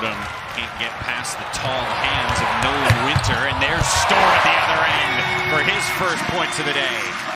Odom can't get past the tall hands of Nolan Winter, and there's Storr at the other end for his first points of the day.